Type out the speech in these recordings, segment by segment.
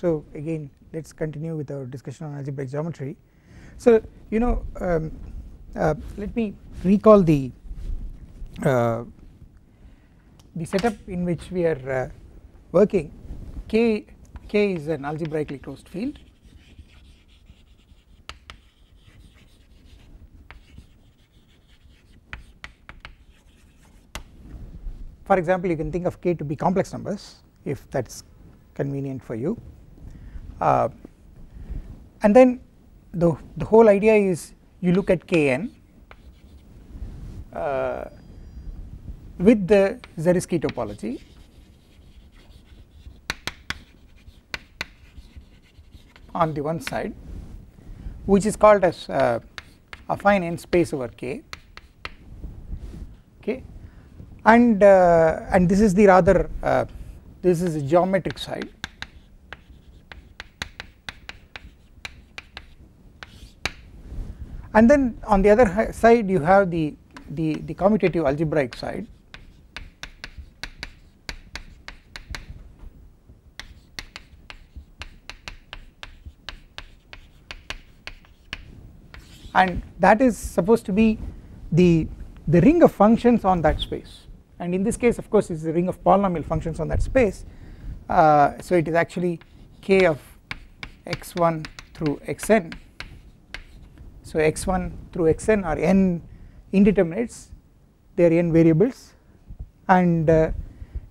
so again let us continue with our discussion on algebraic geometry. So you know um, uh, let me recall the uh, the setup in which we are uh, working. K K is an algebraically closed field. For example you can think of k to be complex numbers if that is convenient for you uh, and then the, the whole idea is you look at kn uh, with the Zariski topology. On the one side which is called as uh, affine n space over k. Okay. And uh, and this is the rather uh, this is the geometric side and then on the other side you have the the the commutative algebraic side. And that is supposed to be the the ring of functions on that space. And in this case of course it is a ring of polynomial functions on that space. Uh, so it is actually k of x1 through xn so x1 through xn are n indeterminates they are n variables. And uh,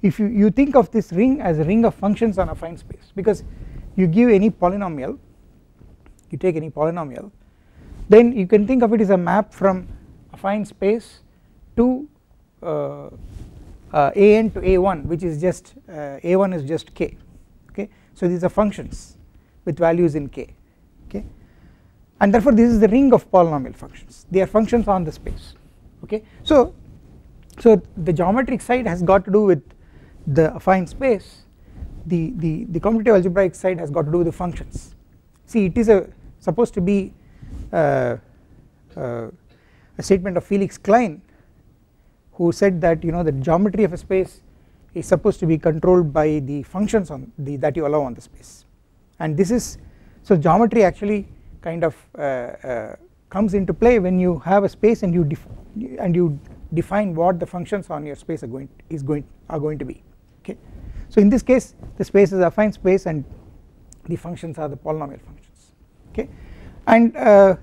if you, you think of this ring as a ring of functions on affine space because you give any polynomial you take any polynomial then you can think of it as a map from affine space to uh, uh, an to a1 which is just uh, a1 is just k okay? So these are functions with values in k and therefore this is the ring of polynomial functions. They are functions on the space. Okay? So so the geometric side has got to do with the affine space. The the the commutative algebraic side has got to do with the functions. See it is a supposed to be uh, uh, a statement of Felix Klein who said that you know the geometry of a space is supposed to be controlled by the functions on the that you allow on the space. And this is so geometry actually kind of uh, uh, comes into play when you have a space and you and you define what the functions on your space are going is going are going to be okay? So in this case the space is affine space and the functions are the polynomial functions okay? And uh,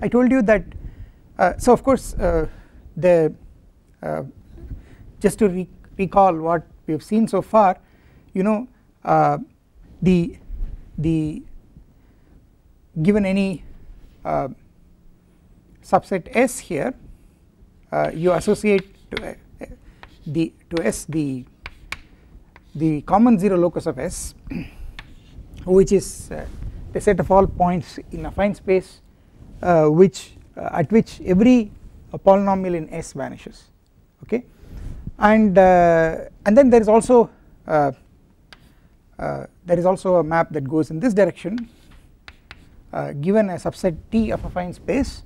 I told you that uh, so of course uh, the uh, just to re recall what we have seen so far you know the the given any uh, subset S here you associate to the to S the the common 0 locus of S which is the set of all points in a affine space uh, which uh, at which every polynomial in S vanishes okay? And uh, and then there is also uh, uh, there is also a map that goes in this direction uh, given a subset T of a affine space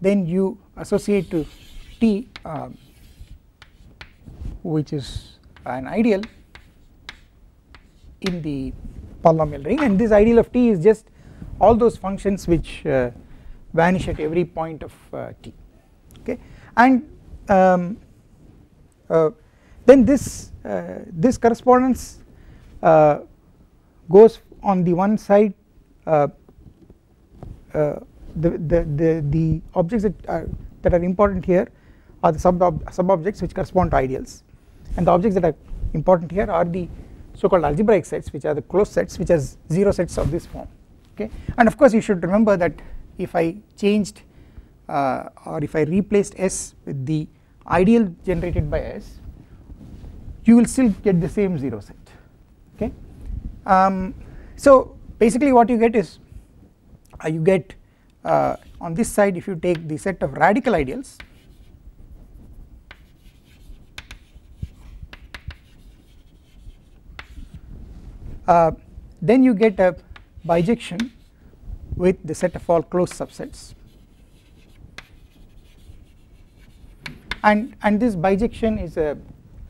then you associate to T um, which is an ideal in the polynomial ring. And this ideal of T is just all those functions which uh, vanish at every point of uh, T. Okay? And um, uh, then this uh, this correspondence uh, goes on the one side uh, the, the, the, the objects that are, that are important here are the sub, sub objects which correspond to ideals and the objects that are important here are the so called algebraic sets which are the closed sets which has 0 sets of this form okay and of course you should remember that if I changed uh, or if I replaced S with the ideal generated by S you will still get the same 0 set okay. Um, so basically what you get is uh, you get uh, on this side if you take the set of radical ideals uh, then you get a bijection with the set of all closed subsets. And and this bijection is a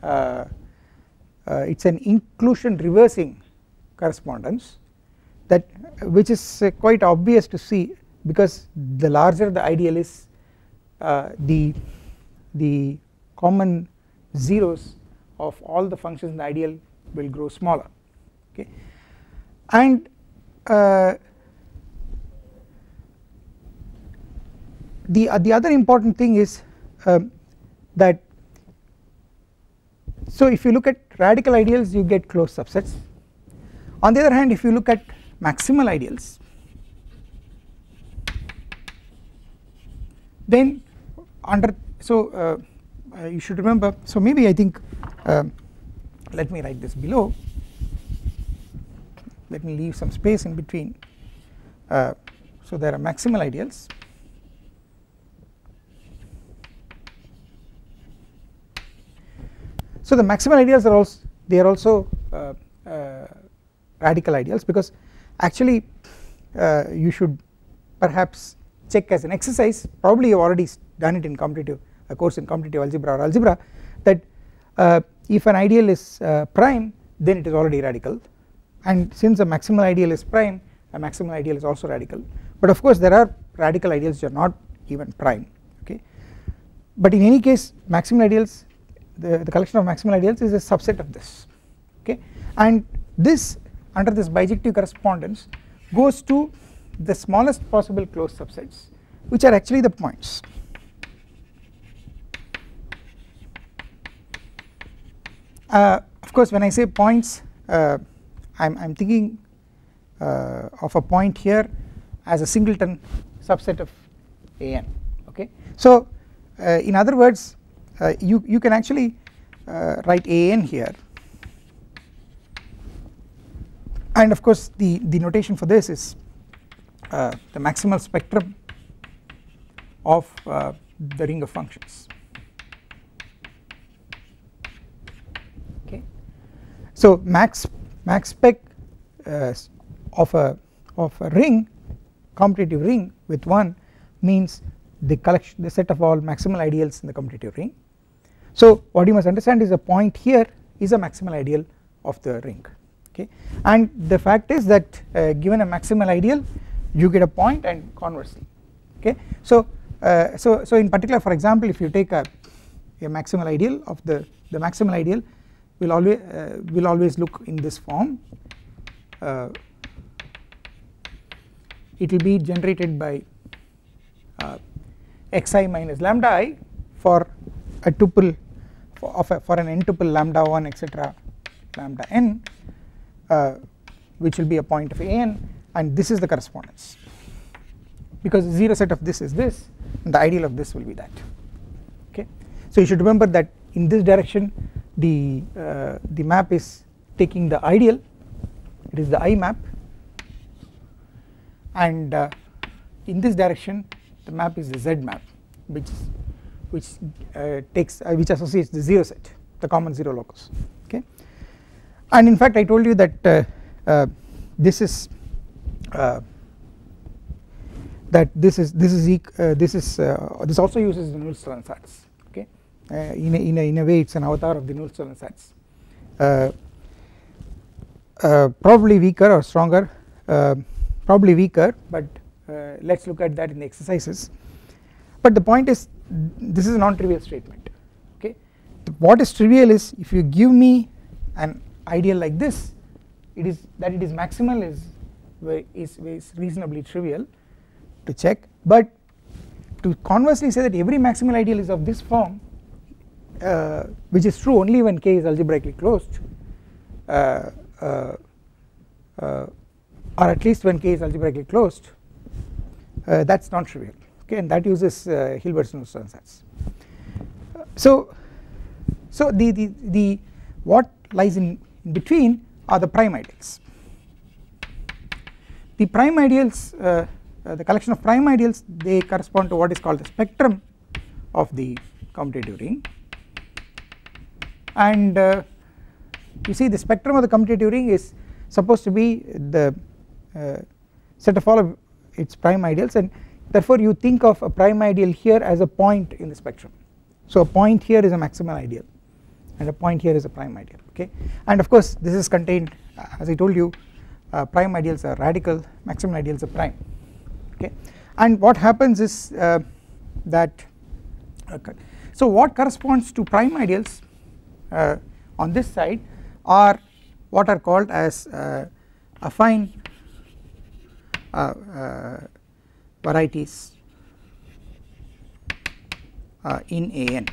uh, uh, it is an inclusion reversing correspondence that which is uh, quite obvious to see because the larger the ideal is uh, the the common zeros of all the functions in the ideal will grow smaller okay? And uh, the uh, the other important thing is um, that so if you look at radical ideals you get closed subsets. On the other hand if you look at maximal ideals. Then under so uh, uh, you should remember so maybe I think uh, let me write this below. Let me leave some space in between. Uh, so there are maximal ideals. So the maximal ideals are also they are also uh, uh, radical ideals because actually uh, you should perhaps check as an exercise. Probably you have already done it in commutative a course in commutative algebra or algebra that uh, if an ideal is uh, prime then it is already radical. And since a maximal ideal is prime a maximal ideal is also radical. But of course there are radical ideals which are not even prime okay? But in any case maximal ideals the, the collection of maximal ideals is a subset of this okay? And this under this bijective correspondence goes to the smallest possible closed subsets which are actually the points. Uh, of course when I say points uh, I'm, I'm thinking uh, of a point here as a singleton subset of an okay? So uh, in other words uh, you you can actually uh, write an here and of course the the notation for this is the maximal spectrum of the ring of functions. Okay. So max max spec uh, of a of a ring commutative ring with 1 means the collection the set of all maximal ideals in the commutative ring. So what you must understand is a point here is a maximal ideal of the ring okay? And the fact is that uh, given a maximal ideal you get a point and conversely. Okay? So uh, so so in particular for example if you take a, a maximal ideal of the the maximal ideal will always uh, will always look in this form. Uh, it will be generated by uh, xi minus lambda i for a tuple of a, for an n tuple lambda 1 etc lambda n which will be a point of an and this is the correspondence. Because 0 set of this is this and the ideal of this will be that. Okay? So you should remember that in this direction the uh, the map is taking the ideal. It is the I map. And uh, in this direction the map is the Z map which which uh, takes uh, which associates the 0 set the common 0 locus. Okay and in fact I told you that uh, uh, this is that this is this is this is this also uses the Nullstellensatz ansatz uh, in, a, in, a, in a way it is an avatar of the uh, uh, probably weaker or stronger probably weaker but let us look at that in the exercises. But the point is this is a non-trivial statement okay? What is trivial is if you give me an ideal like this it is that it is maximal is is, is reasonably trivial to check but to conversely say that every maximal ideal is of this form uh, which is true only when K is algebraically closed uh, uh, uh, or at least when K is algebraically closed uh, that is not trivial okay and that uses uh, Hilbert's Nullstellensatz. So, so the, the, the what lies in between are the prime ideals. The prime ideals the collection of prime ideals they correspond to what is called the spectrum of the commutative ring. And uh, you see the spectrum of the commutative ring is supposed to be the uh, set of all of its prime ideals and therefore you think of a prime ideal here as a point in the spectrum. So a point here is a maximal ideal and a point here is a prime ideal okay and of course this is contained uh, as I told you uh, prime ideals are radical maximum ideals are prime okay and what happens is uh, that okay. so what corresponds to prime ideals uh, on this side are what are called as uh, affine uh, varieties in AN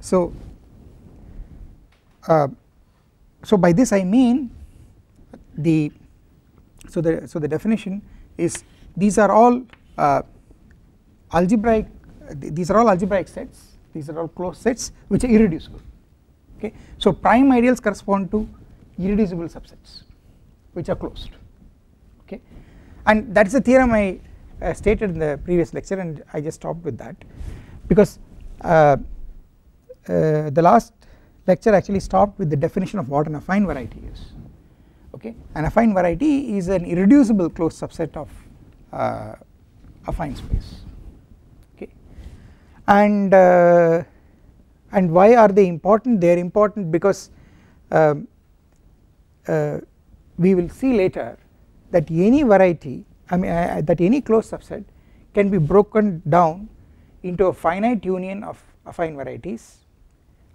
so uh, so by this I mean the so the so the definition is these are all uh, algebraic these are all algebraic sets. These are all closed sets which are irreducible. Okay? So prime ideals correspond to irreducible subsets which are closed. Okay? And that is a theorem I uh, stated in the previous lecture and I just stopped with that. Because uh, uh, the last lecture actually stopped with the definition of what an affine variety is okay? An affine variety is an irreducible closed subset of uh, affine space okay? And uh, and why are they important? They are important because um, uh, we will see later that any variety I mean that any closed subset can be broken down into a finite union of affine varieties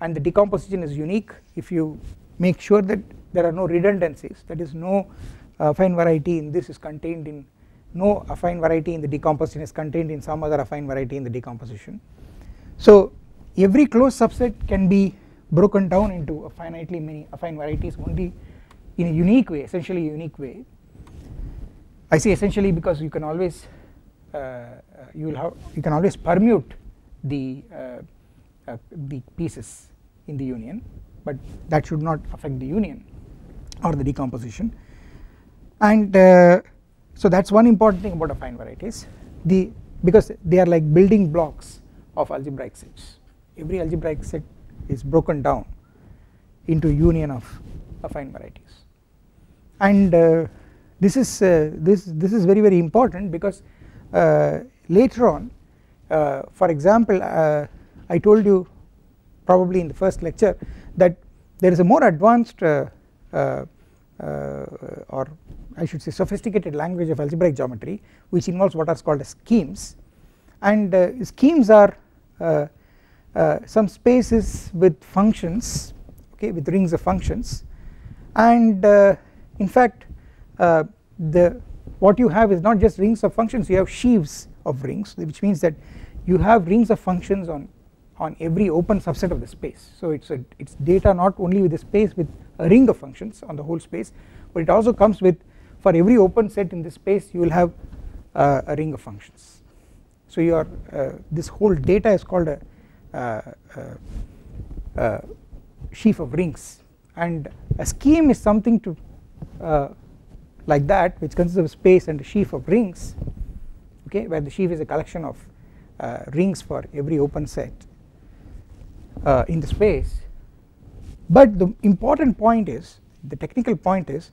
and the decomposition is unique if you make sure that there are no redundancies that is no affine variety in this is contained in no affine variety in the decomposition is contained in some other affine variety in the decomposition. So every closed subset can be broken down into a finitely many affine varieties only in a unique way essentially unique way I say essentially because you can always uh, uh, you will have you can always permute the uh, the pieces in the union but that should not affect the union or the decomposition. And uh, so that is one important thing about affine varieties. The because they are like building blocks of algebraic sets. Every algebraic set is broken down into union of affine varieties. And uh, this is uh, this this is very very important because uh, later on uh, for example I told you probably in the first lecture that there is a more advanced uh, uh, or I should say sophisticated language of algebraic geometry which involves what are called as schemes. And uh, schemes are some spaces with functions okay with rings of functions. And in fact uh, the what you have is not just rings of functions you have sheaves of rings which means that you have rings of functions on on every open subset of the space. So it's a it's data not only with the space with a ring of functions on the whole space but it also comes with for every open set in this space you will have uh, a ring of functions. So your uh, this whole data is called a uh, uh, uh sheaf of rings. And a scheme is something to like that which consists of space and a sheaf of rings okay where the sheaf is a collection of uh, rings for every open set uh, in the space. But the important point is the technical point is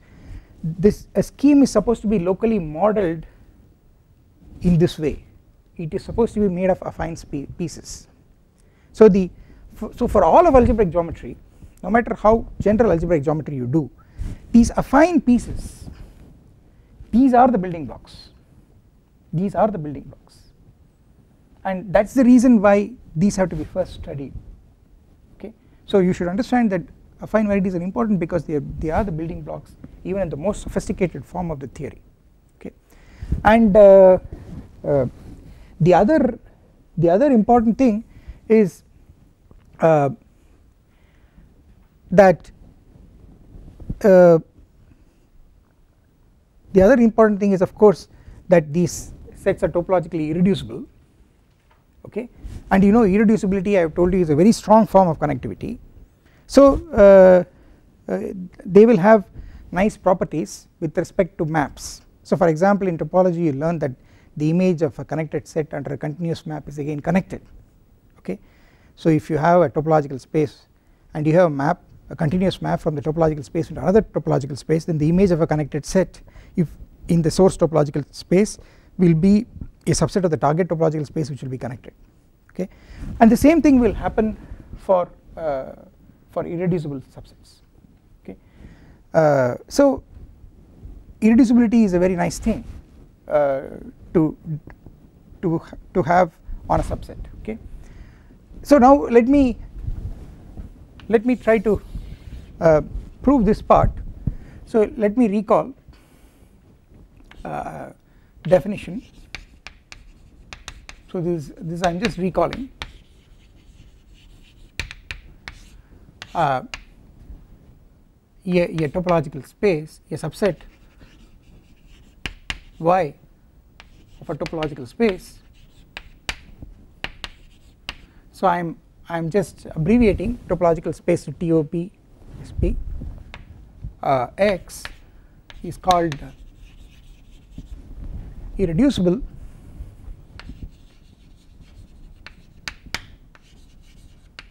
this a scheme is supposed to be locally modeled in this way. It is supposed to be made of affine pieces. So the so for all of algebraic geometry no matter how general algebraic geometry you do these affine pieces these are the building blocks. These are the building blocks. And that is the reason why these have to be first studied. Okay? So you should understand that affine varieties are important because they are, they are the building blocks even in the most sophisticated form of the theory. Okay? And uh, uh, the other the other important thing is uh, that uh, the other important thing is of course that these sets are topologically irreducible okay? And you know irreducibility I have told you is a very strong form of connectivity. So uh, uh, they will have nice properties with respect to maps. So for example in topology you learn that the image of a connected set under a continuous map is again connected okay? So if you have a topological space and you have a map a continuous map from the topological space into another topological space then the image of a connected set if in the source topological space will be a subset of the target topological space which will be connected okay? And the same thing will happen for uh, for irreducible subsets okay? Uh, so irreducibility is a very nice thing uh, to to to have on a subset okay? So now let me let me try to uh, prove this part. So let me recall uh, definition. So this this I am just recalling. Uh, a, a topological space a subset y of a topological space. So I am I am just abbreviating topological space to TOP SP uh, X is called irreducible.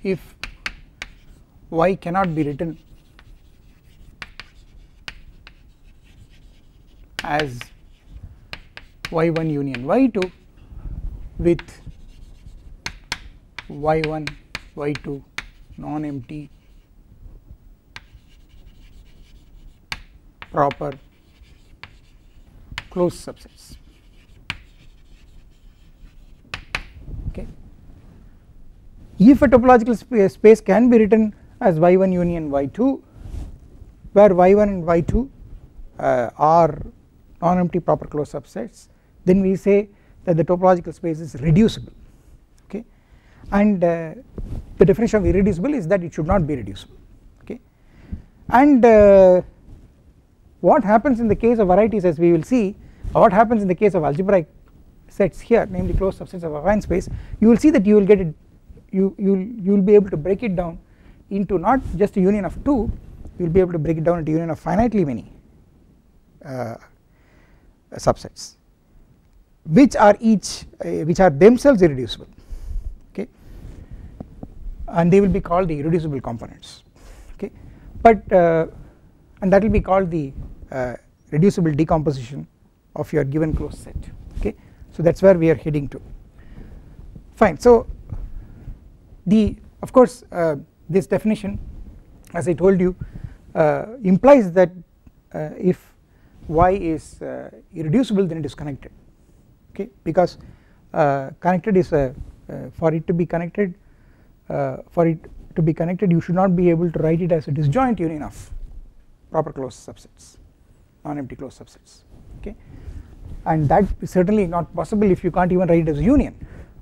If y cannot be written as y1 union y2 with y1 y2 non-empty proper closed subsets. Okay. If a topological sp space can be written as y1 union y2 where y1 and y2 uh, are non-empty proper closed subsets then we say that the topological space is reducible. Okay. And uh, the definition of irreducible is that it should not be reducible. Okay. And uh, what happens in the case of varieties as we will see what happens in the case of algebraic sets here namely closed subsets of affine space you will see that you will get it you you you will be able to break it down into not just a union of two you will be able to break it down into union of finitely many uh, subsets which are each uh, which are themselves irreducible okay? And they will be called the irreducible components okay? But uh, and that will be called the uh, reducible decomposition of your given closed set. Okay? So that is where we are heading to. Fine. So the of course uh, this definition as I told you uh, implies that uh, if y is uh, irreducible then it is connected. Okay? Because uh, connected is a for it to be connected for it to be connected you should not be able to write it as a disjoint union of proper closed subsets non-empty closed subsets okay? And that is certainly not possible if you can't even write it as a union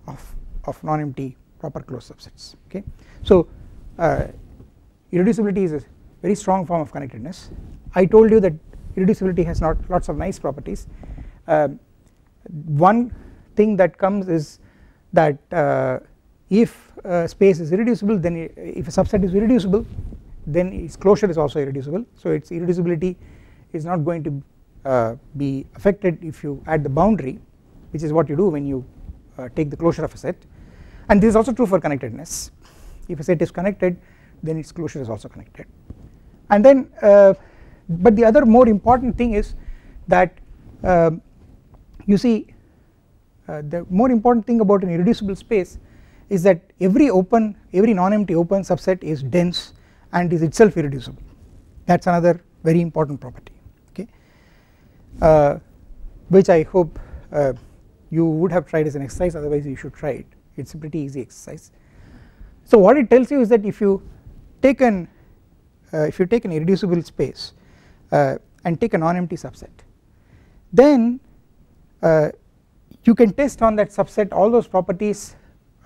of of non-empty proper closed subsets okay? So uh, irreducibility is a very strong form of connectedness. I told you that irreducibility has not lots of nice properties. Uh, one thing that comes is that uh, if space is irreducible then if a subset is irreducible then its closure is also irreducible. So its irreducibility is not going to uh, be affected if you add the boundary which is what you do when you uh, take the closure of a set. And this is also true for connectedness. If a set is connected then its closure is also connected. And then uh, but the other more important thing is that uh, you see uh, the more important thing about an irreducible space is that every open every non-empty open subset is dense and is itself irreducible. That is another very important property okay? Uh, which I hope uh, you would have tried as an exercise otherwise you should try it. It is a pretty easy exercise. So what it tells you is that if you take an uh, if you take an irreducible space uh, and take a non-empty subset then uh, you can test on that subset all those properties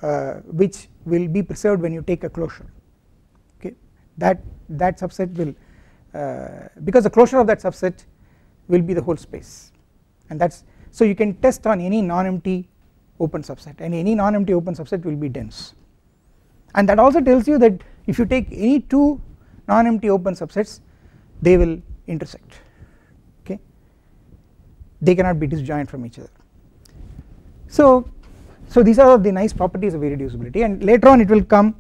uh, which will be preserved when you take a closure that that subset will uh, because the closure of that subset will be the whole space. And that is so you can test on any non-empty open subset and any non-empty open subset will be dense. And that also tells you that if you take any two non-empty open subsets they will intersect okay? They cannot be disjoint from each other. So so these are the nice properties of irreducibility and later on it will come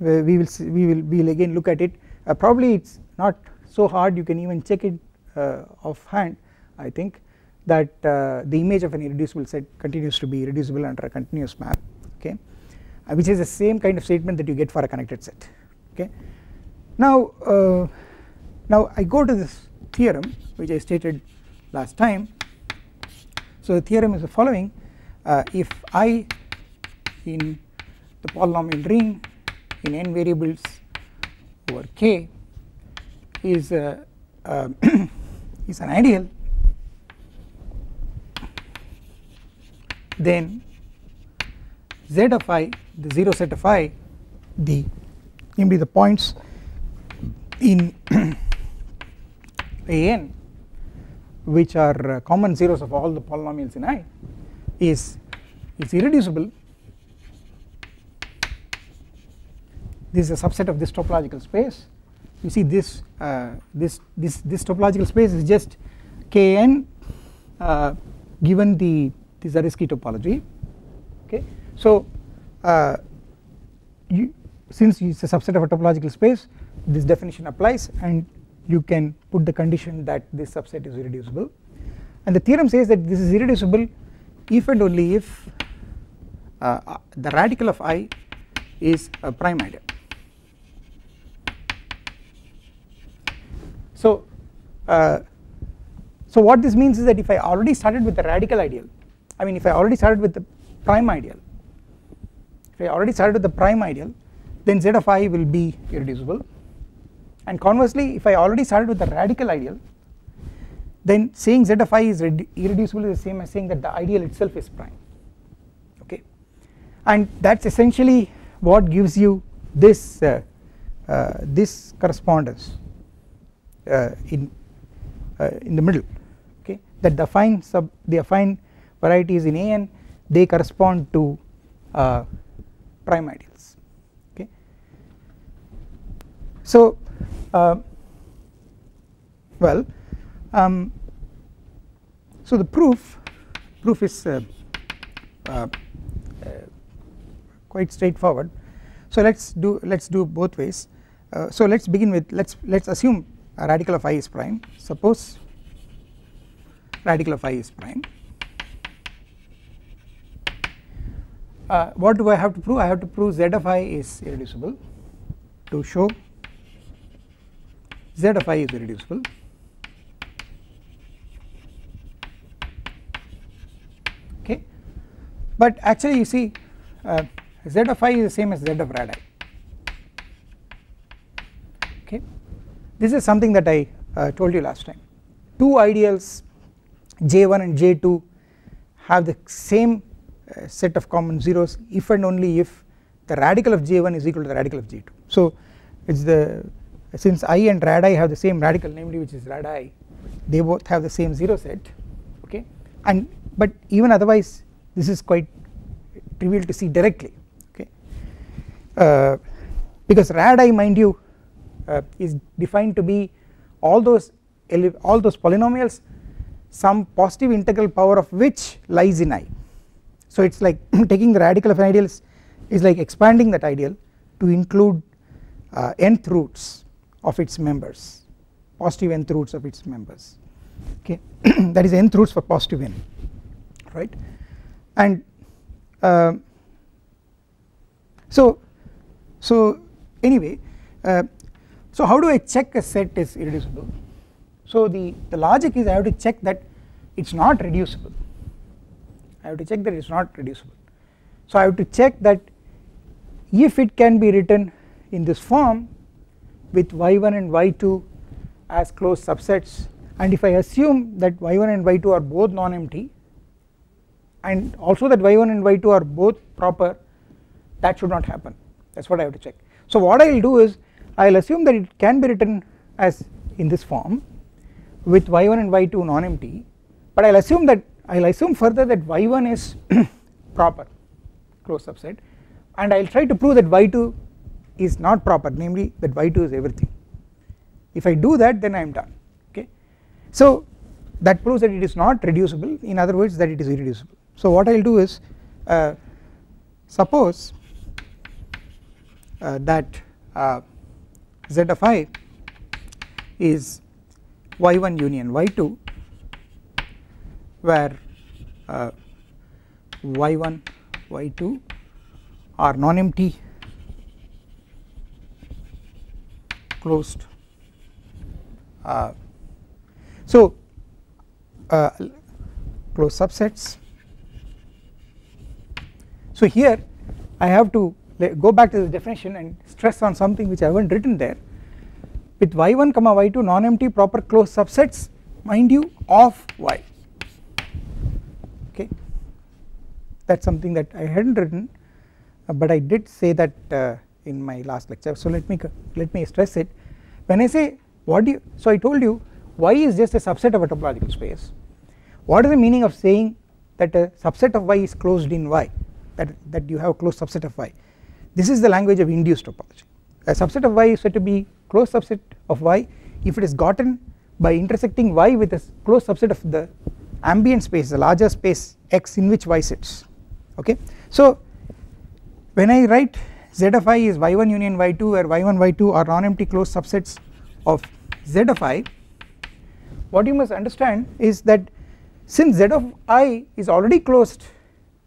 we will see, we will we will again look at it. Uh, probably it's not so hard. You can even check it uh, offhand. I think that uh, the image of an irreducible set continues to be irreducible under a continuous map okay uh, which is the same kind of statement that you get for a connected set okay. Now uh, now I go to this theorem which I stated last time. So the theorem is the following. Uh, if I in the polynomial ring in n variables over k is a, uh, is an ideal then z of i the 0 set of i the namely the points in an which are uh, common zeros of all the polynomials in i is is irreducible this is a subset of this topological space. You see this uh, this this this topological space is just kn uh, given the the Zariski topology. Okay? So uh, you since it's a subset of a topological space this definition applies and you can put the condition that this subset is irreducible. And the theorem says that this is irreducible if and only if uh, uh the radical of i is a prime ideal so uh, so what this means is that if I already started with the radical ideal I mean if I already started with the prime ideal if I already started with the prime ideal then z of i will be irreducible. And conversely if I already started with the radical ideal then saying z of i is irreducible is the same as saying that the ideal itself is prime. Okay? And that is essentially what gives you this uh, uh, this correspondence uh, in uh, in the middle okay that the affine sub the affine varieties in an they correspond to uh, prime ideals okay. So uh, well um, so the proof proof is uh, uh, quite straightforward. So let's do let's do both ways. Uh, so let's begin with let's let's assume radical of i is prime. Suppose radical of i is prime. Uh, what do I have to prove? I have to prove z of i is irreducible to show z of i is irreducible. Okay. But actually you see uh, z of i is the same as z of rad i this is something that I uh, told you last time. Two ideals j1 and j2 have the same set of common zeros if and only if the radical of j1 is equal to the radical of j2 so it's the since i and rad i have the same radical namely which is rad i they both have the same zero set okay? And but even otherwise this is quite trivial to see directly okay? Uh, because rad i mind you uh, is defined to be all those all those polynomials some positive integral power of which lies in i. So it is like taking the radical of an ideal is, like expanding that ideal to include uh, nth roots of its members positive nth roots of its members. Okay? That is nth roots for positive n right? And uh, so so anyway uh, so how do I check a set is irreducible so the the logic is I have to check that it is not reducible I have to check that it is not reducible. So I have to check that if it can be written in this form with y1 and y2 as closed subsets and if I assume that y1 and y2 are both non-empty and also that y1 and y2 are both proper that should not happen that is what I have to check. So what I will do is I will assume that it can be written as in this form with y1 and y2 non-empty but I will assume that I will assume further that y1 is proper closed subset and I will try to prove that y2 is not proper namely that y2 is everything. If I do that then I am done okay? So that proves that it is not reducible in other words that it is irreducible. So what I will do is uh, suppose uh, that uh, z of i is y1 union y2 where uh, y1 y2 are non-empty closed uh, so uh, closed subsets. So here I have to go back to the definition and stress on something which I haven't written there. With y1 comma y2 non-empty proper closed subsets mind you of y. Okay. That is something that I hadn't written uh, but I did say that uh, in my last lecture. So let me let me stress it. When I say what do you so I told you y is just a subset of a topological space. What is the meaning of saying that a subset of y is closed in y? That that you have a closed subset of y this is the language of induced topology a subset of y is said to be closed subset of y if it is gotten by intersecting y with a closed subset of the ambient space the larger space x in which y sits okay. So when I write z of i is y1 union y2 where y1 y2 are non-empty closed subsets of z of i what you must understand is that since z of i is already closed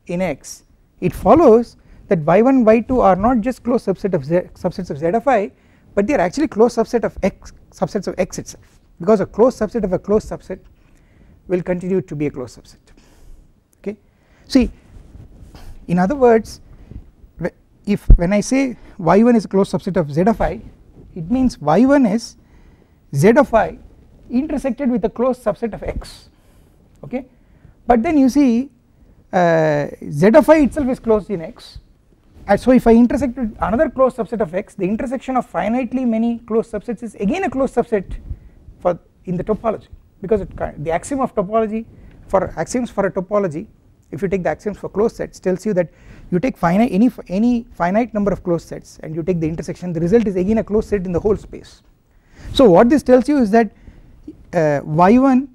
in x it follows that y1 y2 are not just closed subset of z subsets of z of i but they are actually closed subset of x subsets of x itself. Because a closed subset of a closed subset will continue to be a closed subset. Okay. See in other words if when I say y1 is a closed subset of z of i it means y1 is z of i intersected with a closed subset of x. Okay? But then you see uh, z of i itself is closed in x and so if I intersect with another closed subset of x the intersection of finitely many closed subsets is again a closed subset for in the topology. Because it, the axiom of topology for axioms for a topology if you take the axioms for closed sets tells you that you take finite any any finite number of closed sets and you take the intersection the result is again a closed set in the whole space. So what this tells you is that uh, y1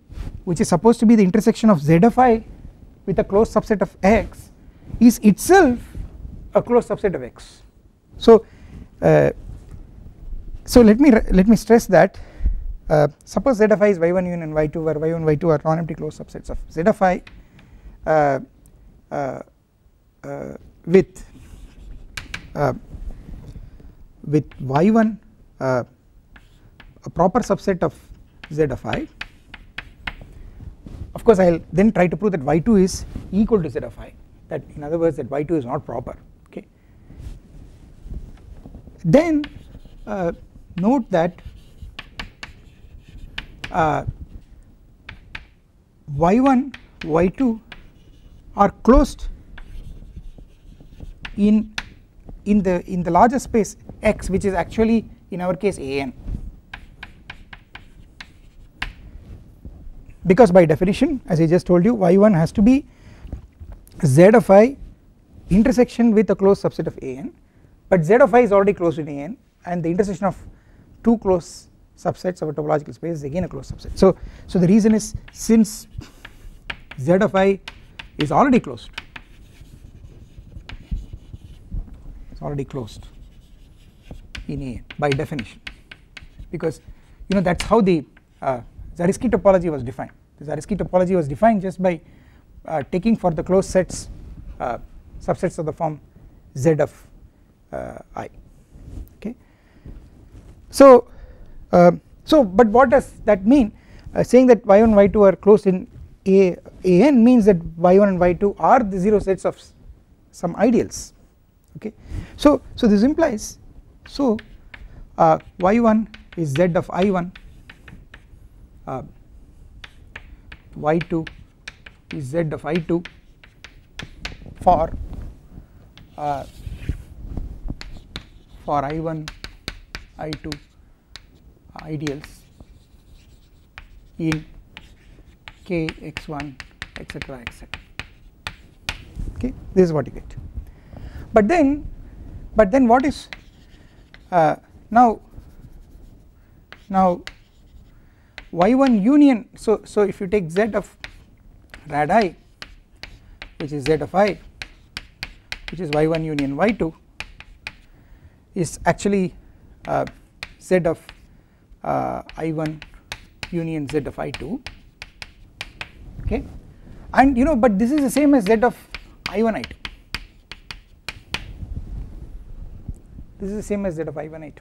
which is supposed to be the intersection of z of i with a closed subset of x is itself a closed subset of x. So, uh, so let me let me stress that uh, suppose z of i is y1 union y2 where y1 y2 are non-empty closed subsets of z of i uh, uh, uh with uh, with y1 a proper subset of z of i. Of course I will then try to prove that y2 is equal to z of i. That in other words that y2 is not proper then uh, note that uh, y1 y2 are closed in in the in the larger space x which is actually in our case an because by definition as I just told you y1 has to be z of i intersection with a closed subset of an but Z of i is already closed in an and the intersection of two closed subsets of a topological space is again a closed subset. So, so the reason is since Z of i is already closed it's already closed in A by definition because you know that is how the uh, Zariski topology was defined the Zariski topology was defined just by uh, taking for the closed sets uh, subsets of the form Z of i okay. So, uh, so but what does that mean uh, saying that y1 y2 are closed in a an means that y1 and y2 are the 0 sets of some ideals okay. So, so this implies so uh, y1 is z of i1 uh, y2 is z of i2 for uh, for I1 I2 ideals in k x1 etc etc okay this is what you get. But then but then what is uh, now now y1 union so so if you take z of rad i which is z of i which is y1 union y2 is actually uh, z of uh, i1 union z of i2 okay? And you know but this is the same as z of i1 i2 this is the same as z of i1 i2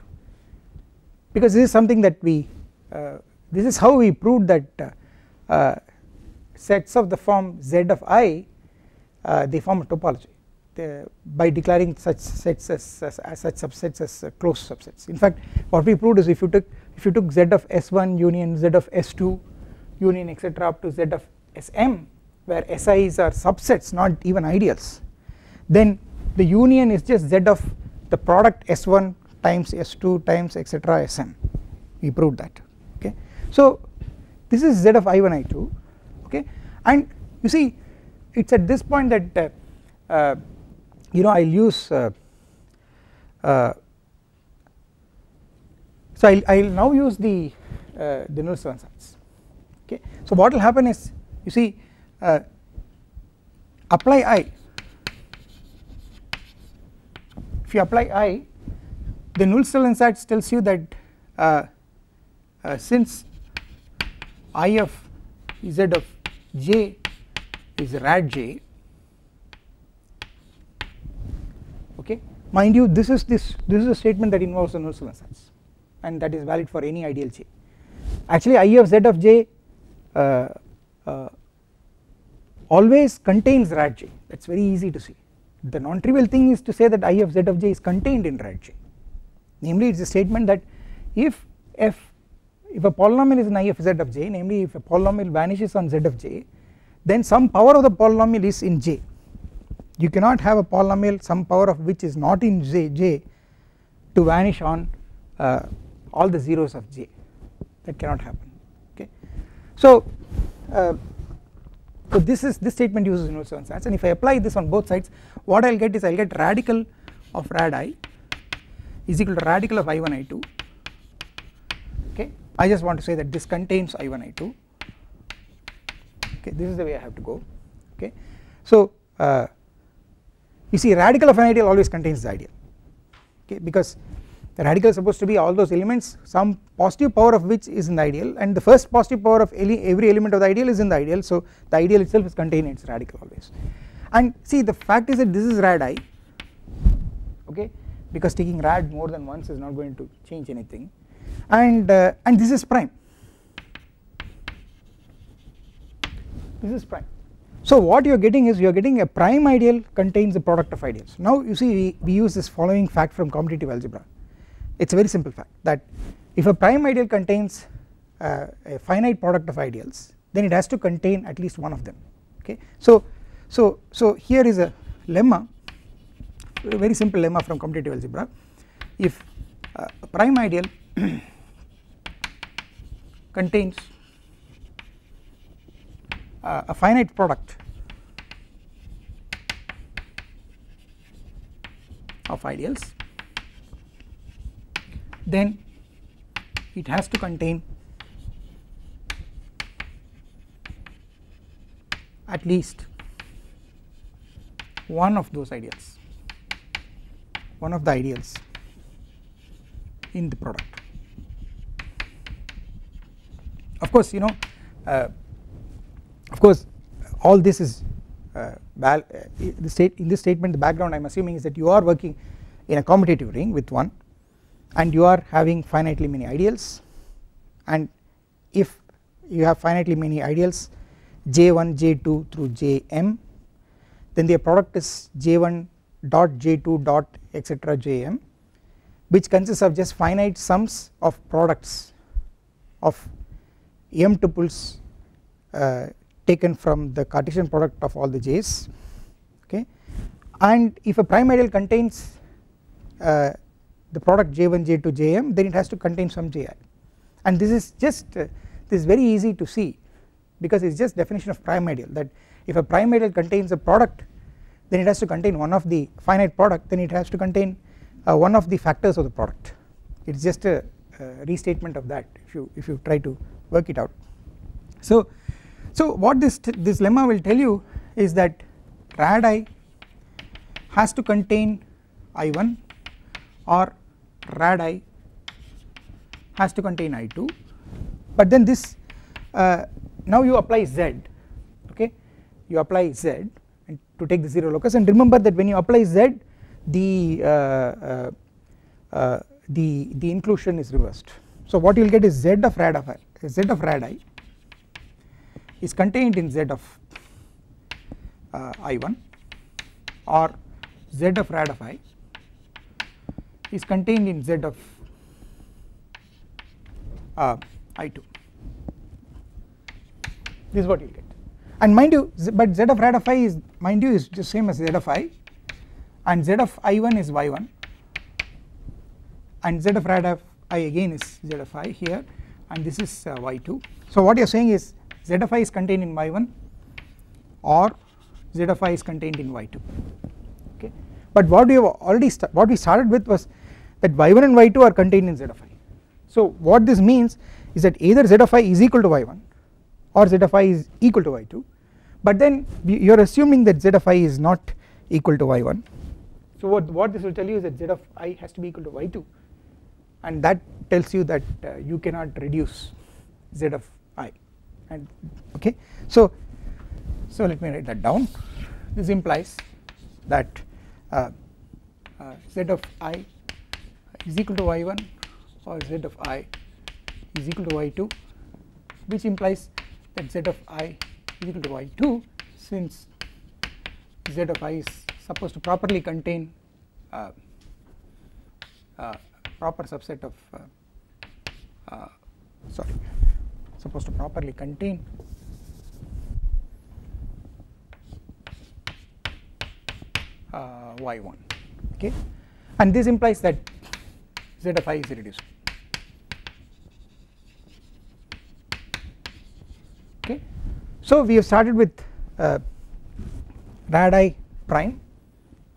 because this is something that we uh, this is how we proved that uh, uh, sets of the form z of i uh, they form a topology the, by declaring such sets as, as, as such subsets as uh, closed subsets. In fact what we proved is if you took if you took z of s1 union z of s2 union etc up to z of sm where si's are subsets not even ideals then the union is just z of the product s1 times s2 times etc sm we proved that okay? So this is z of i1 i2 okay? And you see it is at this point that uh, uh, you know I will use uh, uh so I will now use the uh, the Nullstellensatz okay. So what will happen is you see uh, apply I. If you apply I the Nullstellensatz ansatz tells you that uh, uh, since I of z of j is rad j okay? Mind you this is this this is a statement that involves the Nullstellensatz ansatz and that is valid for any ideal j actually I of z of j uh, uh, always contains rad j. That is very easy to see. The non-trivial thing is to say that I of z of j is contained in rad j. Namely it is a statement that if f if a polynomial is in I of z of j namely if a polynomial vanishes on z of j then some power of the polynomial is in j you cannot have a polynomial some power of which is not in j, j to vanish on uh, all the zeros of j. That cannot happen okay? So uh, so this is this statement uses Nullstellensatz and if I apply this on both sides what I will get is I will get radical of rad i is equal to radical of i1 i2 okay? I just want to say that this contains i1 i2 okay? This is the way I have to go okay? So uh, you see radical of an ideal always contains the ideal okay? Because the radical is supposed to be all those elements some positive power of which is in the ideal and the first positive power of every element of the ideal is in the ideal. So the ideal itself is contained in its radical always. And see the fact is that this is rad i okay? Because taking rad more than once is not going to change anything. And uh, and this is prime. This is prime so what you are getting is you are getting a prime ideal contains the product of ideals. Now you see we, we use this following fact from commutative algebra. It is a very simple fact that if a prime ideal contains uh, a finite product of ideals then it has to contain at least one of them. Okay? So so so here is a lemma a very simple lemma from commutative algebra. If uh, a prime ideal contains uh, a finite product of ideals. Then it has to contain at least one of those ideals one of the ideals in the product. Of course you know uh, of course all this is the state in this statement the background I am assuming is that you are working in a commutative ring with one and you are having finitely many ideals. And if you have finitely many ideals j1 j2 through jm then their product is j1 dot j2 dot etc jm which consists of just finite sums of products of m tuples uh, taken from the Cartesian product of all the j's okay? And if a prime ideal contains uh, the product j1 j2 jm then it has to contain some ji and this is just uh, this is very easy to see because it is just definition of prime ideal that if a prime ideal contains a product then it has to contain one of the finite product then it has to contain uh, one of the factors of the product. It is just a, a, restatement of that if you if you try to work it out. So so what this this lemma will tell you is that rad i has to contain i1 or rad i has to contain I2 but then this uh, now you apply Z okay? You apply z and to take the 0 locus and remember that when you apply z the uh, uh, uh, the the inclusion is reversed. So what you will get is z of rad of i z of rad i is contained in z of uh, i1 or z of rad of i is contained in z of uh, i2 this is what you get. And mind you but z of rad of i is mind you is just same as z of i and z of i1 is y1 and z of rad of i again is z of i here and this is uh, y2 so what you are saying is z of i is contained in y1 or z of i is contained in y2 okay. But what we have already what we started with was that y1 and y2 are contained in z of i. So what this means is that either z of i is equal to y1 or z of i is equal to y2 but then you are assuming that z of i is not equal to y1 so what, what this will tell you is that z of i has to be equal to y2 and that tells you that uh, you cannot reduce z of i and okay. So so let me write that down. This implies that uh, uh, z of i is equal to y1 or z of i is equal to y2 which implies that z of i is equal to y2 since z of i is supposed to properly contain uh, uh, proper subset of uh, uh, sorry supposed to properly contain. Uh, y1 okay? And this implies that z of i is irreducible okay? So we have started with uh, rad i prime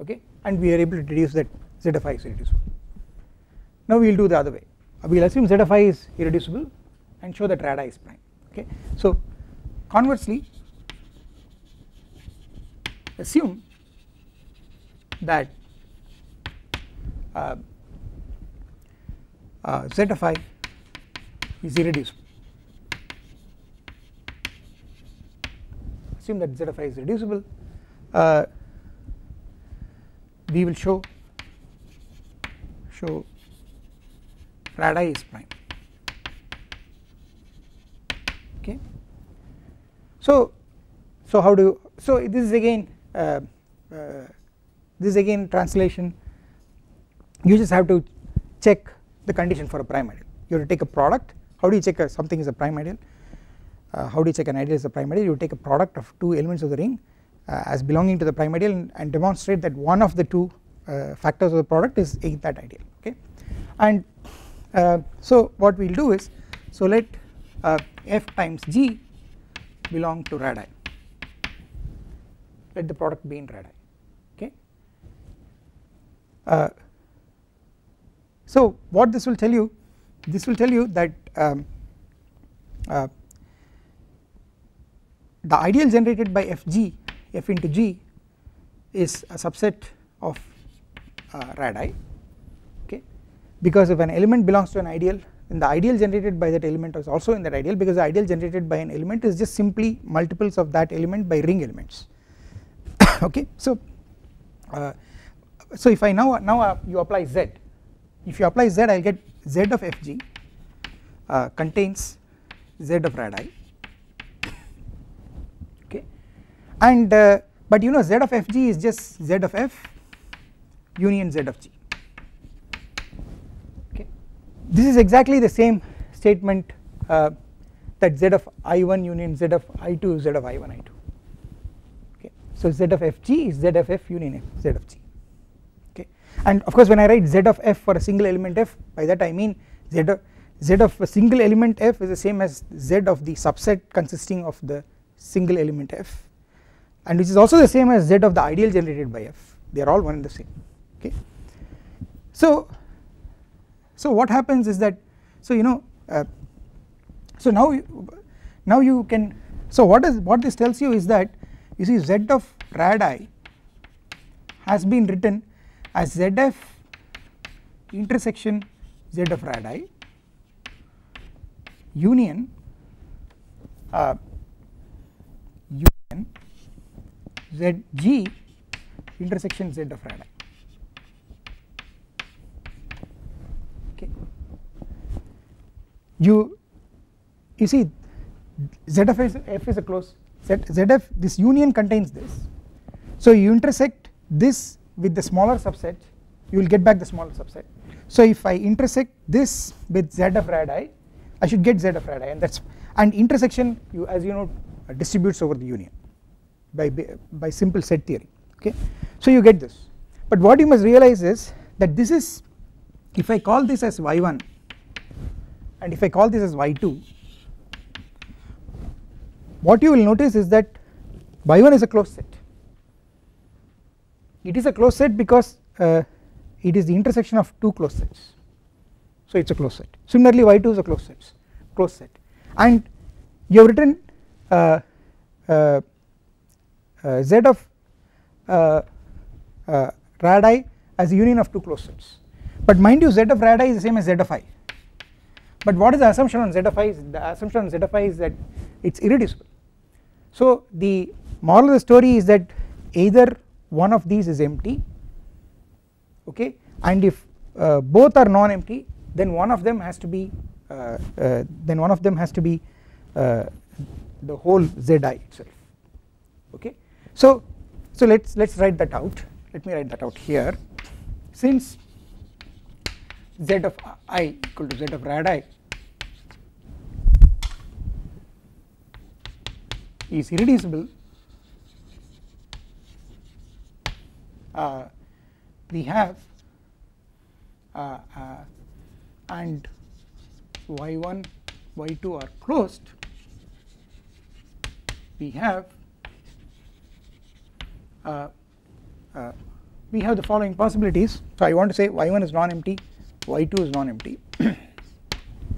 okay? And we are able to deduce that z of i is irreducible now we will do the other way. We will assume z of i is irreducible and show that rad is prime. Okay? So conversely assume that uh, uh, z of i is irreducible. Assume that z of i is reducible uh, we will show show rad is prime okay so so how do so this is again uh, uh, this is again translation. You just have to check the condition for a prime ideal you have to take a product. How do you check something is a prime ideal uh, how do you check an ideal is a prime ideal you take a product of two elements of the ring uh, as belonging to the prime ideal and, and, demonstrate that one of the two uh, factors of the product is in that ideal okay? And uh, so what we will do is so let f times g belong to rad i let the product be in rad i okay? Uh, so what this will tell you this will tell you that um, uh, the ideal generated by fg f into g is a subset of uh, rad i okay? Because if an element belongs to an ideal then the ideal generated by that element is also in that ideal because the ideal generated by an element is just simply multiples of that element by ring elements. Okay? So uh, so if I now now uh, you apply z. If you apply z I will get z of fg uh, contains z of rad i. Okay? And uh, but you know z of fg is just z of f union z of g this is exactly the same statement uh, that z of i1 union z of i2 z of i1 i2 okay so z of fg is z of f union f z of g okay and of course when I write z of f for a single element f by that I mean z of z of a single element f is the same as z of the subset consisting of the single element f and which is also the same as z of the ideal generated by f they are all one and the same okay so so what happens is that so you know uh, so now you, now you can so what is what this tells you is that you see z of rad i has been written as zf intersection z of rad i union uh, union zg intersection z of radii okay you you see z of f is a closed set zf this union contains this. So you intersect this with the smaller subset you will get back the smaller subset. So if I intersect this with z of radii I should get z of radii and that's and intersection you as you know distributes over the union by by simple set theory okay? So you get this. But what you must realize is that this is if I call this as y1 and if I call this as y2 what you will notice is that y1 is a closed set. It is a closed set because uh, it is the intersection of two closed sets. So it is a closed set. Similarly y2 is a closed set closed set. And you have written uh, uh, uh z of uh, uh, radii as a union of two closed sets. But mind you z of radii is the same as z of i but what is the assumption on z of i? The assumption on z of i is that it is irreducible. So the moral of the story is that either one of these is empty okay and if uh, both are non-empty then one of them has to be uh, uh, then one of them has to be uh, the whole zi itself okay. So so let's let's write that out. Let me write that out here. Since z of i equal to z of rad i is irreducible uh, we have uh, uh, and y1 y2 are closed we have uh, uh, we have the following possibilities. So I want to say y1 is non-empty y2 is non-empty.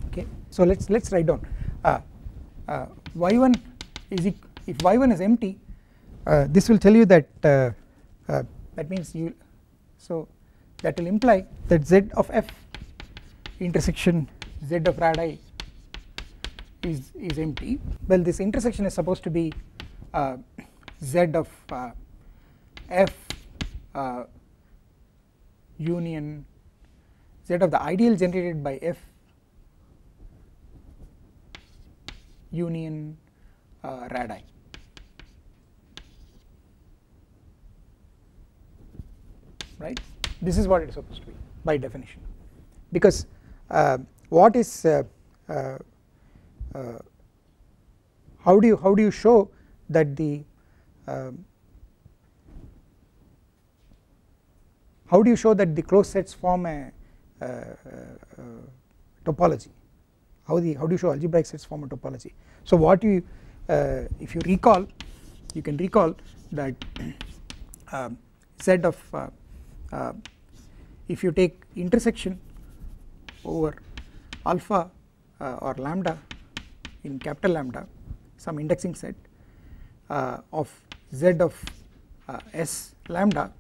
Okay so let's let's write down uh, y1 is if y1 is empty this will tell you that that means you so that will imply that z of f intersection z of radii is is empty. Well this intersection is supposed to be uh, z of uh, f uh, union z of the ideal generated by f union uh, right? This is what it is supposed to be by definition. Because uh, what is uh, uh, uh how do you how do you show that the um, how do you show that the closed sets form a uh, topology? How the how do you show algebraic sets form a topology? So what you if you recall you can recall that um, z of uh, if you take intersection over alpha uh, or lambda in capital lambda some indexing set uh, of z of uh, s lambda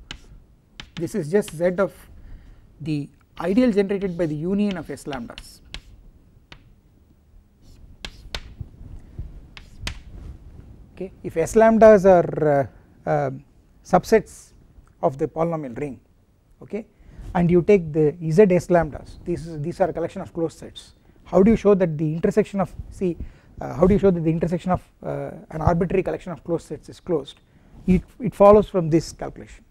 this is just z of the ideal generated by the union of s lambdas okay. If s lambdas are uh, uh, subsets of the polynomial ring okay and you take the z s lambdas these these are a collection of closed sets. How do you show that the intersection of see uh, how do you show that the intersection of uh, an arbitrary collection of closed sets is closed? It, it follows from this calculation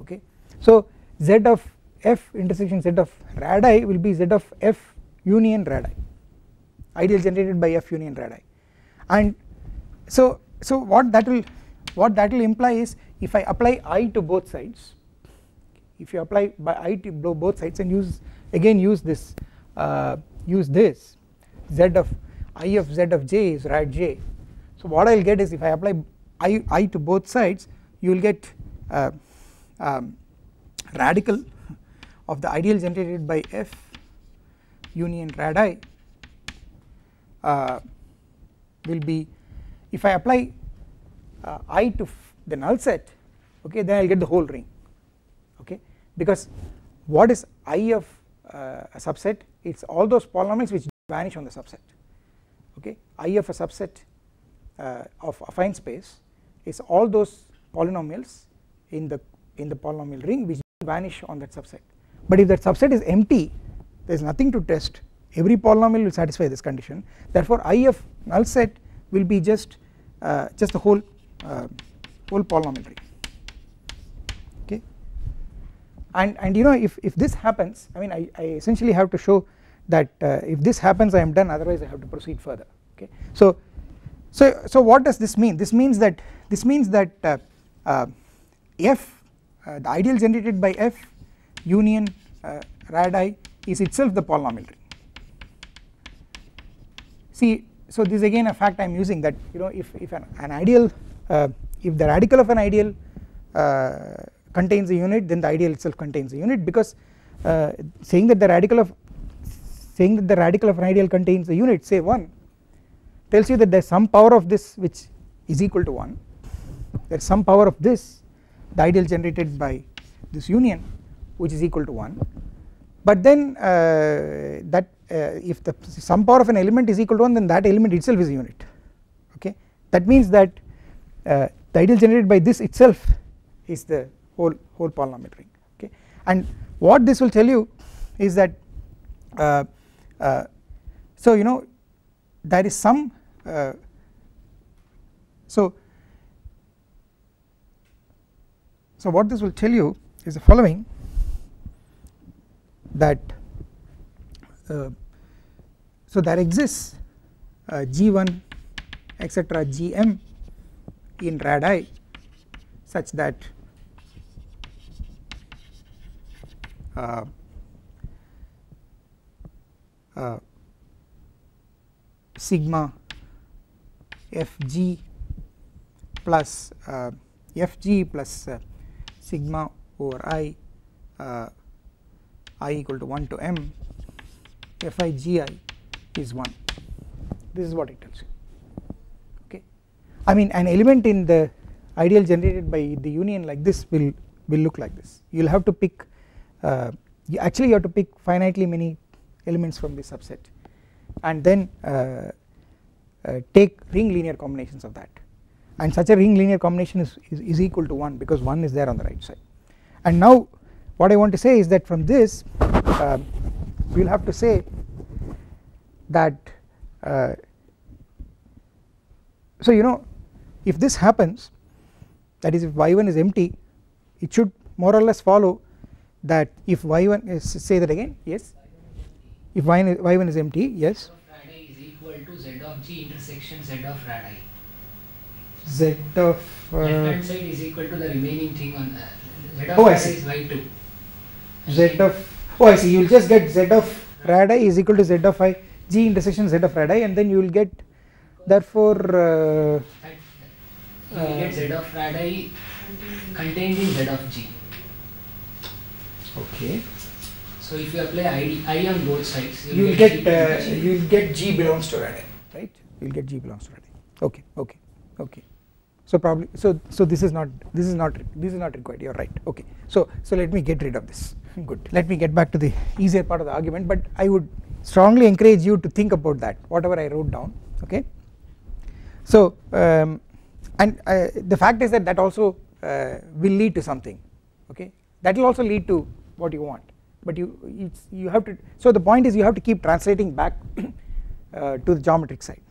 okay. So z of f intersection z of radii will be z of f union radii ideal generated by f union radii. And so so what that will what that will imply is if I apply i to both sides if you apply by i to both sides and use again use this uh, use this z of i of z of j is rad j. So what I will get is if I apply i, I to both sides you will get uh, um, radical of the ideal generated by f union radii uh, will be if I apply uh, i to the null set okay then I will get the whole ring okay? Because what is I of uh, a subset? It is all those polynomials which vanish on the subset okay? I of a subset uh, of affine space is all those polynomials in the in the polynomial ring which vanish on that subset. But if that subset is empty there is nothing to test. Every polynomial will satisfy this condition. Therefore I of null set will be just uh, just the whole uh, whole polynomial ring. Okay? And and you know if if this happens I mean I, I essentially have to show that uh, if this happens I am done. Otherwise I have to proceed further. Okay? So so so what does this mean? This means that this means that uh, uh, f uh, the ideal generated by f union rad i is itself the polynomial ring. See so this is again a fact I am using that you know if, if an, an ideal uh, if the radical of an ideal uh, contains a unit then the ideal itself contains a unit because uh, saying that the radical of saying that the radical of an ideal contains a unit say 1 tells you that there is some power of this which is equal to 1 there is some power of this the ideal generated by this union which is equal to 1 but then uh, that uh, if the sum power of an element is equal to 1 then that element itself is a unit okay? That means that uh, the ideal generated by this itself is the whole whole polynomial ring okay? And what this will tell you is that uh, uh, so you know there is some uh, so so what this will tell you is the following that uh, so there exists. Uh, G1 etc Gm in radii such that uh, uh, sigma fg plus uh, fg plus uh, sigma over i uh, i equal to 1 to m fi gi is 1 this is what it tells you. Okay? I mean an element in the ideal generated by the union like this will will look like this. You will have to pick uh, you actually you have to pick finitely many elements from this subset and then uh, uh, take ring linear combinations of that. And such a ring linear combination is, is, is equal to 1 because 1 is there on the right side. And now what I want to say is that from this uh, we will have to say that uh, so you know if this happens that is if y1 is empty it should more or less follow that if y1 is say that again yes. If y1 is, y1 is empty yes. Is equal to z of g intersection z of radii z of uh, left hand side is equal to the remaining thing on uh, z of Oh, I see. is y2 z of oh I see. You will just get z of radii is equal to z of i g intersection z of radii and then you will get therefore uh, you will get z of radii contained in z of g. Okay. So if you apply I, I on both sides you will get uh, G. you will get g belongs to radii right? You will get g belongs to radii okay okay okay. So probably so so this is not this is not this is not required. You are right. Okay. So so let me get rid of this. Good. Let me get back to the easier part of the argument but I would strongly encourage you to think about that whatever I wrote down okay? So um, and uh, the fact is that that also uh, will lead to something okay? That will also lead to what you want but you you have to so the point is you have to keep translating back uh, to the geometric side.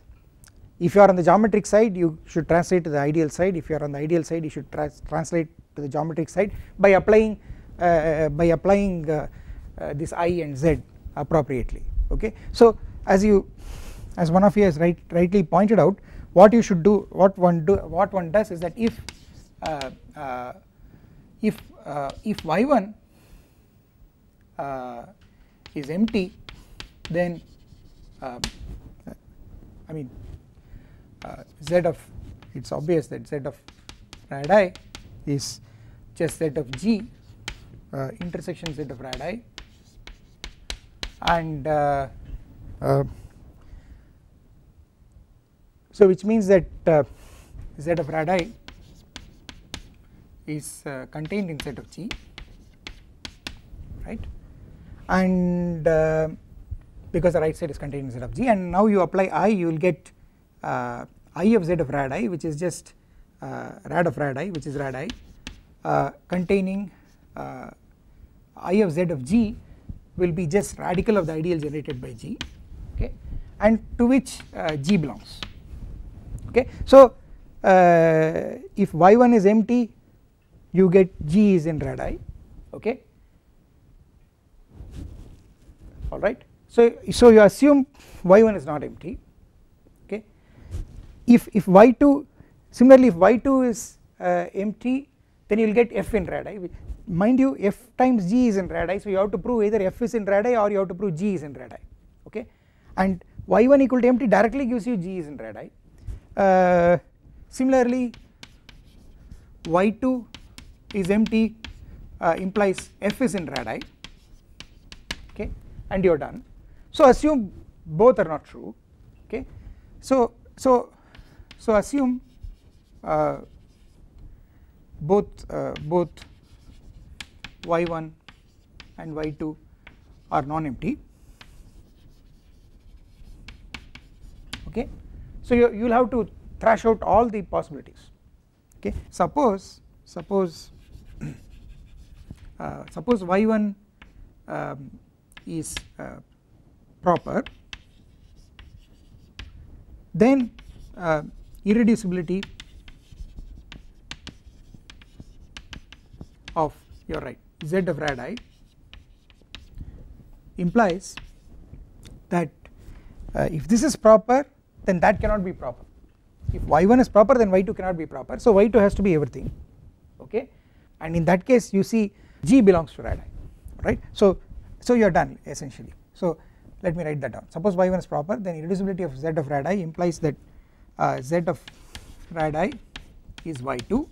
If you are on the geometric side you should translate to the ideal side. If you are on the ideal side you should trans translate to the geometric side by applying uh, by applying uh, uh, this i and z appropriately okay? So as you as one of you has right, rightly pointed out what you should do what one do what one does is that if uh, uh, if uh, if y1 uh, is empty then um, I mean uh, z of it is obvious that z of radii is just z of g uh, intersection z of radii and uh, uh, so which means that uh, z of radii is uh, contained in z of g right? And uh, because the right side is contained in z of g and now you apply i you will get uh, i of z of radii which is just uh, rad of radii which is radii uh, containing I of z of g will be just radical of the ideal generated by g okay? And to which uh, g belongs okay? So uh, if y1 is empty you get g is in radii okay? Alright so so you assume y1 is not empty okay? If if y2 similarly if y2 is uh, empty then you will get f in radii mind you f times g is in radii so you have to prove either f is in radii or you have to prove g is in radii okay? And y1 equal to empty directly gives you g is in radii uh, similarly y2 is empty uh, implies f is in radii okay? And you are done. So assume both are not true okay? So so so assume uh, both uh, both y1 and y2 are non-empty. Okay? So you you will have to thrash out all the possibilities. Okay? Suppose suppose uh, suppose y1 um, is uh, proper. Then uh, irreducibility of your right z of radii implies that uh, if this is proper then that cannot be proper. If y1 is proper then y2 cannot be proper. So y2 has to be everything. Okay? And in that case you see g belongs to radii right so so you are done essentially. So let me write that down. Suppose y1 is proper then irreducibility of z of radii implies that uh, z of radii is y2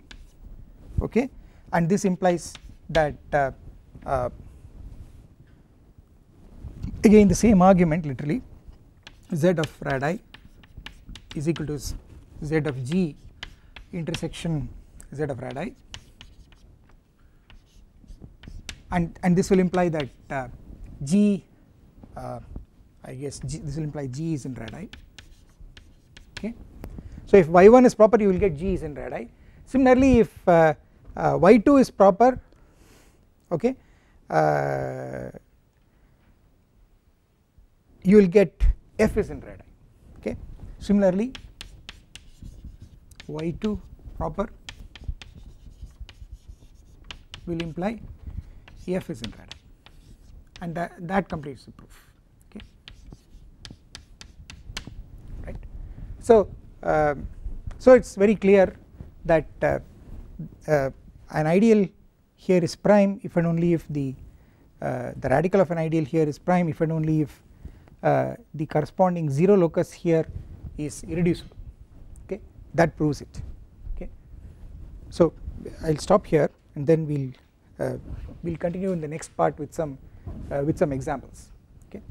okay? And this implies that uh, uh, again the same argument literally z of radii is equal to z of g intersection z of radii and and this will imply that uh, g uh, I guess g, this will imply g is in radii okay? So if y1 is proper you will get g is in radii similarly if uh, uh, y2 is proper okay? Uh, you will get f is in radii okay? Similarly y2 proper will imply f is in radii and that, that completes the proof. Okay? Right? So um, so it's very clear that uh, uh, an ideal here is prime if and only if the uh, the radical of an ideal here is prime if and only if uh, the corresponding 0 locus here is irreducible. Okay? That proves it. Okay? So I will stop here and then we will uh, we will continue in the next part with some uh, with some examples. Okay